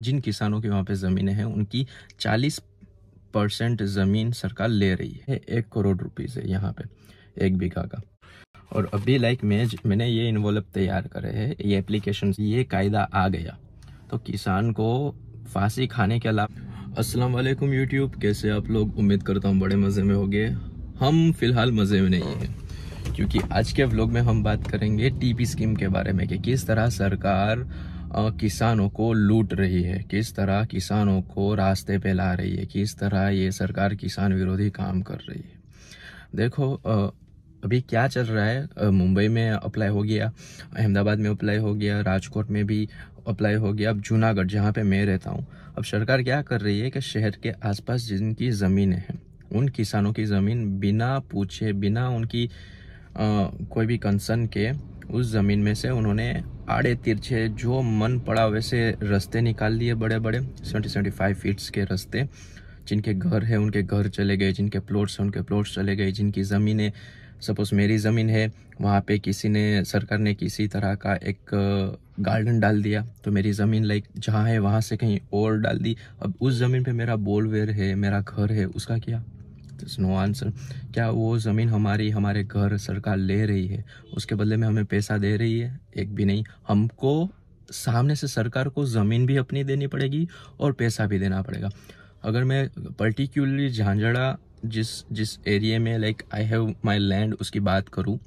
जिन किसानों की वहाँ पे ज़मीनें हैं, उनकी 40 परसेंट ज़मीन सरकार ले रही है। एक करोड़ रुपीज़ है यहाँ पे, एक बीघा का। और अभी लाइक मैं मैंने ये इन्वॉल्व तैयार करे है, ये एप्लीकेशन ये कायदा आ गया। तो किसान को फांसी खाने के अलावा अस्सलाम वालेकुम यूट्यूब कैसे आप लोग? उम्मीद करता हूँ बड़े मज़े में होंगे। हम फ़िलहाल मज़े में नहीं हैं, क्योंकि आज के व्लॉग में हम बात करेंगे टीपी स्कीम के बारे में कि किस तरह सरकार किसानों को लूट रही है। किस तरह किसानों को रास्ते पे ला रही है? किस तरह ये सरकार किसान विरोधी काम कर रही है? देखो अभी क्या चल रहा है? मुंबई में अप्लाई हो गया अहमदाबाद में अप्लाई हो गया राजकोट में भी अप्लाई हो गया। अब जूनागढ़ जहाँ पे मैं रहता हूँ अब सरकार क्या कर रही है कि शहर के आसपास जिनकी ज़मीनें हैं उन किसानों की ज़मीन बिना पूछे बिना उनकी आ, कोई भी कंसर्न के उस ज़मीन में से उन्होंने आड़े तिरछे जो मन पड़ा वैसे रास्ते निकाल दिए बड़े बड़े सेवेंटी सेवेंटी फाइव फीट्स के रास्ते, जिनके घर है, उनके घर चले गए, जिनके प्लॉट्स हैं, उनके प्लॉट्स चले गए, जिनकी ज़मीनें सपोज़ मेरी ज़मीन है, वहाँ पे किसी ने, सरकार ने किसी तरह का एक गार्डन डाल दिया तो मेरी ज़मीन लाइक जहाँ है, वहाँ से कहीं और डाल दी, अब उस ज़मीन पे मेरा बोलवेयर है, मेरा घर है, उसका क्या? नो आंसर क्या वो ज़मीन हमारी, हमारे घर सरकार ले रही है? उसके बदले में हमें पैसा दे रही है? एक भी नहीं। हमको सामने से सरकार को ज़मीन भी अपनी देनी पड़ेगी और पैसा भी देना पड़ेगा। अगर मैं पर्टिकुलरली झांझड़ा जिस जिस एरिया में like I have my land उसकी बात करूँ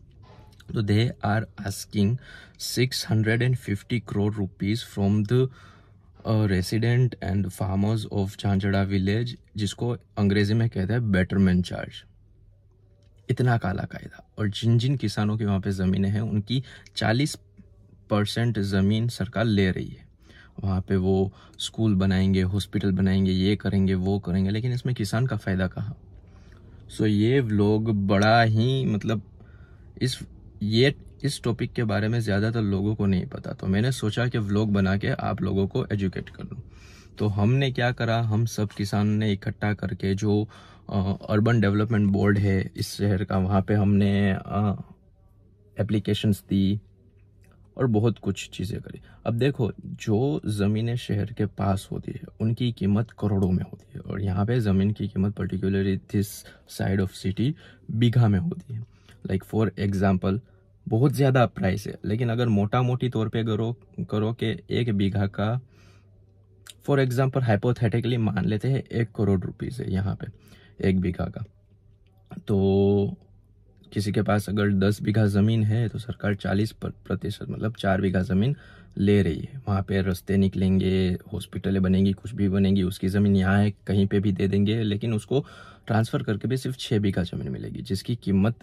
तो they are asking six hundred and fifty crore rupees from the resident and farmers of Jhanjhra village जिसको अंग्रेज़ी में कहते हैं बेटरमेंट चार्ज इतना काला कायदा. और जिन जिन किसानों की वहाँ पे ज़मीनें हैं, उनकी चालीस परसेंट ज़मीन सरकार ले रही है. वहाँ पे वो स्कूल बनाएँगे हॉस्पिटल बनाएँगे, ये करेंगे, वो करेंगे, लेकिन इसमें किसान का फ़ायदा कहाँ? सो ये लोग बड़ा ही मतलब इस ये इस टॉपिक के बारे में ज़्यादातर लोगों को नहीं पता। तो मैंने सोचा कि व्लॉग बना के आप लोगों को एजुकेट कर लूँ। तो हमने क्या करा? हम सब किसान ने इकट्ठा करके जो अर्बन डेवलपमेंट बोर्ड है इस शहर का, वहाँ पे हमने एप्लीकेशंस दी और बहुत कुछ चीज़ें करी। अब देखो, जो ज़मीनें शहर के पास होती है, उनकी कीमत करोड़ों में होती है और यहाँ पे ज़मीन की कीमत particularly this side of city बीघा में होती है। लाइक फॉर एग्जांपल बहुत ज़्यादा प्राइस है। लेकिन अगर मोटा मोटी तौर पे करो करो कि एक बीघा का फॉर एग्जांपल हाइपोथेटिकली मान लेते हैं, एक करोड़ रुपीज़ है यहाँ पे, एक बीघा का। तो किसी के पास अगर दस बीघा ज़मीन है तो सरकार चालीस प्रतिशत मतलब चार बीघा ज़मीन ले रही है। वहाँ पे रास्ते निकलेंगे हॉस्पिटलें बनेंगी, कुछ भी बनेगी, उसकी ज़मीन यहाँ है, कहीं पे भी दे देंगे, लेकिन उसको ट्रांसफ़र करके भी सिर्फ़ छः बीघा ज़मीन मिलेगी, जिसकी कीमत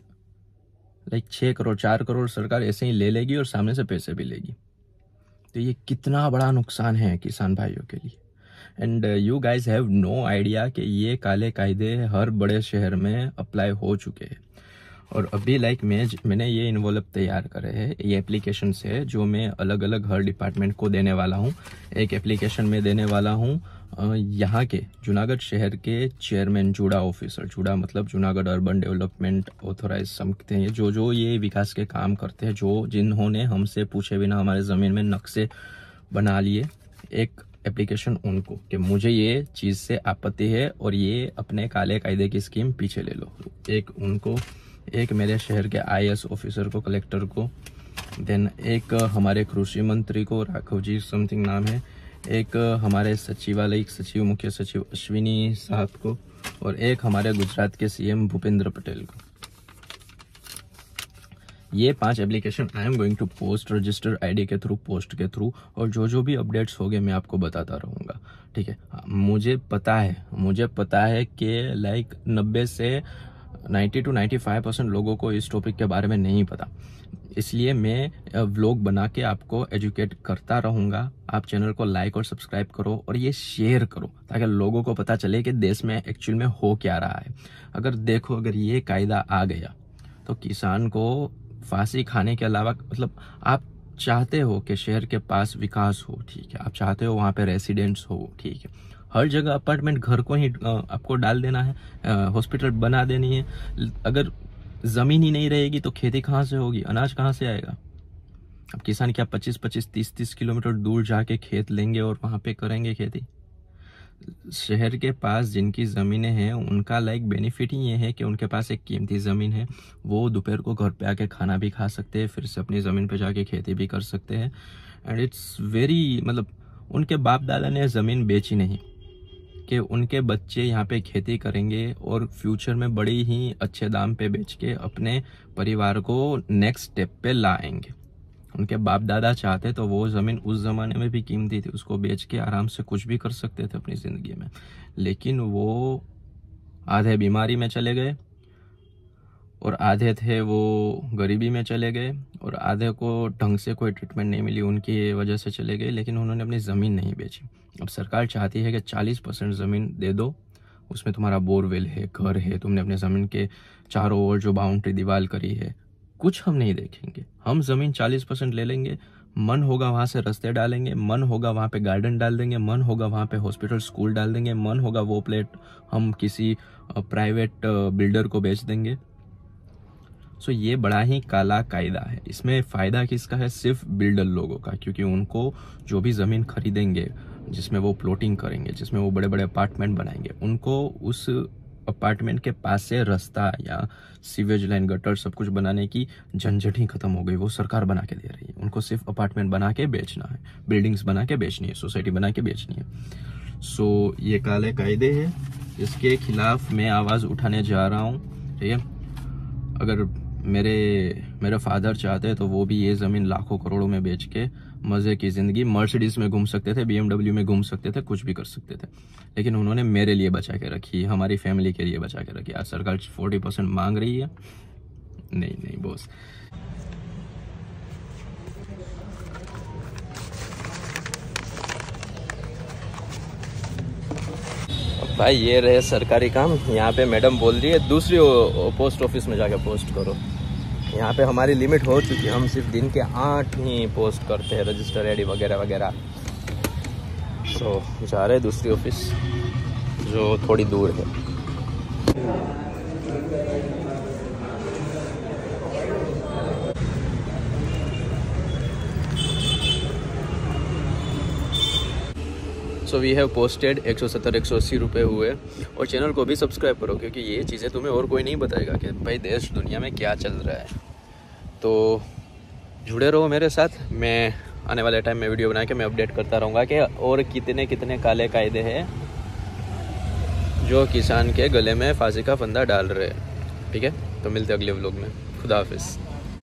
लाइक छः करोड़, चार करोड़ सरकार ऐसे ही ले लेगी और सामने से पैसे भी लेगी। तो ये कितना बड़ा नुकसान है किसान भाइयों के लिए। And you guys have no idea कि ये काले कायदे हर बड़े शहर में अप्लाई हो चुके हैं। और अभी लाइक मैं मैंने ये इन्वॉल्व तैयार करे है, ये एप्लीकेशन है जो मैं अलग अलग हर डिपार्टमेंट को देने वाला हूँ। एक एप्लीकेशन में देने वाला हूँ यहाँ के, जूनागढ़ शहर के चेयरमैन जुड़ा ऑफिसर जुड़ा मतलब जूनागढ़ अर्बन डेवलपमेंट ऑथोराइज समझते हैं। जो जो ये विकास के काम करते हैं, जो जिन्होंने हमसे पूछे बिना हमारे ज़मीन में नक्शे बना लिए, एक एप्लीकेशन उनको कि मुझे ये चीज़ से आपत्ति है और ये अपने काले कायदे की स्कीम पीछे ले लो। एक उनको एक मेरे शहर के आईएएस ऑफिसर को कलेक्टर को देन एक हमारे कृषि मंत्री को, राघव जी समथिंग नाम है, एक हमारे सचिवालय सचिव, मुख्य सचिव अश्विनी साहब को, और एक हमारे गुजरात के सीएम भूपेंद्र पटेल को। ये पाँच application I am going to post register ID के थ्रू पोस्ट के थ्रू और जो जो भी अपडेट्स होंगे मैं आपको बताता रहूँगा। ठीक है? मुझे पता है, मुझे पता है कि लाइक नब्बे से 90 टू 95 परसेंट लोगों को इस टॉपिक के बारे में नहीं पता। इसलिए मैं व्लॉग बना के आपको एजुकेट करता रहूँगा। आप चैनल को लाइक और सब्सक्राइब करो और ये शेयर करो, ताकि लोगों को पता चले कि देश में एक्चुअल में हो क्या रहा है। अगर देखो, अगर ये कायदा आ गया तो किसान को फांसी खाने के अलावा मतलब आप चाहते हो कि शहर के पास विकास हो, ठीक है? आप चाहते हो वहाँ पे रेसिडेंट्स हो, ठीक है? हर जगह अपार्टमेंट घर को ही आपको डाल देना है हॉस्पिटल बना देनी है। अगर ज़मीन ही नहीं रहेगी तो खेती कहाँ से होगी? अनाज कहाँ से आएगा? अब किसान क्या पच्चीस पच्चीस तीस तीस किलोमीटर दूर जाके खेत लेंगे और वहाँ पे करेंगे खेती? शहर के पास जिनकी ज़मीनें हैं, उनका लाइक बेनिफिट ही ये है कि उनके पास एक कीमती ज़मीन है। वो दोपहर को घर पे आके खाना भी खा सकते हैं, फिर से अपनी ज़मीन पे जाके खेती भी कर सकते हैं। एंड इट्स वेरी मतलब उनके बाप दादा ने ज़मीन बेची नहीं कि उनके बच्चे यहाँ पे खेती करेंगे और फ्यूचर में बड़े ही अच्छे दाम पे बेच के अपने परिवार को नेक्स्ट स्टेप पे लाएँगे। उनके बाप दादा चाहते तो वो ज़मीन उस ज़माने में भी कीमती थी, उसको बेच के आराम से कुछ भी कर सकते थे अपनी ज़िंदगी में। लेकिन वो आधे बीमारी में चले गए, और आधे थे वो गरीबी में चले गए, और आधे को ढंग से कोई ट्रीटमेंट नहीं मिली, उनकी वजह से चले गए, लेकिन उन्होंने अपनी ज़मीन नहीं बेची। अब सरकार चाहती है कि 40 परसेंट ज़मीन दे दो, उसमें तुम्हारा बोरवेल है, घर है, तुमने अपने ज़मीन के चारों ओर जो बाउंड्री दीवार करी है कुछ हम नहीं देखेंगे। हम ज़मीन 40 परसेंट ले लेंगे, मन होगा वहाँ से रस्ते डालेंगे, मन होगा वहाँ पे गार्डन डाल देंगे, मन होगा वहाँ पे हॉस्पिटल स्कूल डाल देंगे, मन होगा वो प्लेट हम किसी प्राइवेट बिल्डर को बेच देंगे। सो ये बड़ा ही काला कायदा है। इसमें फ़ायदा किसका है? सिर्फ़ बिल्डर लोगों का, क्योंकि उनको जो भी ज़मीन खरीदेंगे, जिसमें वो प्लॉटिंग करेंगे, जिसमें वो बड़े बड़े अपार्टमेंट बनाएँगे, उनको उस अपार्टमेंट के पास से रास्ता या सीवेज लाइन, गटर सब कुछ बनाने की झंझट ही खत्म हो गई। वो सरकार बना के दे रही है। उनको सिर्फ़ अपार्टमेंट बना के बेचना है। बिल्डिंग्स बना के बेचनी है। सोसाइटी बना के बेचनी है। सो, ये काले कायदे है। इसके खिलाफ मैं आवाज़ उठाने जा रहा हूँ। ठीक है? अगर मेरे मेरे फादर चाहते तो वो भी ये ज़मीन लाखों करोड़ों में बेच के मज़े की ज़िंदगी मर्सिडीज़ में घूम सकते थे बीएमडब्ल्यू में घूम सकते थे, कुछ भी कर सकते थे। लेकिन उन्होंने मेरे लिए बचा के रखी, हमारी फैमिली के लिए बचा के रखी। आज सरकार फोर्टी परसेंट मांग रही है। नहीं नहीं बॉस भाई, ये रहे सरकारी काम। यहाँ पे मैडम बोल रही है, दूसरी पोस्ट ऑफ़िस में जाके पोस्ट करो। यहाँ पे हमारी लिमिट हो चुकी है, हम सिर्फ़ दिन के आठ ही पोस्ट करते हैं रजिस्टर आईडी वगैरह वगैरह। सो जा रहे दूसरी ऑफ़िस जो थोड़ी दूर है। सो वी हैव पोस्टेड एक सौ सत्तर, एक सौ अस्सी रुपये हुए। और चैनल को भी सब्सक्राइब करो, क्योंकि ये चीज़ें तुम्हें और कोई नहीं बताएगा कि भाई देश, दुनिया में क्या चल रहा है। तो जुड़े रहो मेरे साथ। मैं आने वाले टाइम में वीडियो बना के मैं अपडेट करता रहूँगा कि और कितने कितने काले कायदे हैं, जो किसान के गले में फांसी का फंदा डाल रहे हैं। ठीक है? तो मिलते अगले व्लॉग में। खुदा हाफिज़।